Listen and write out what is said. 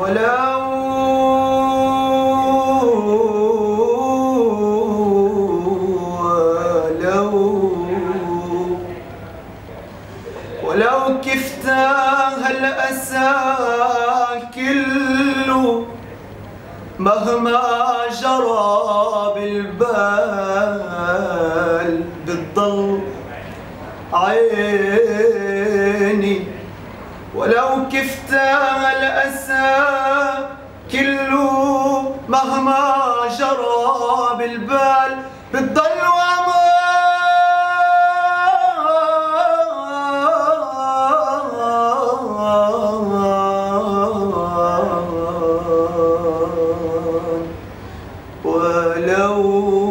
ولو ولو ولو كفتاه الأسى كله مهما جرى بالبال بتضل عيني. ولو كفتاه الأسى كله مهما جرى بالبال بتضل ومان ولو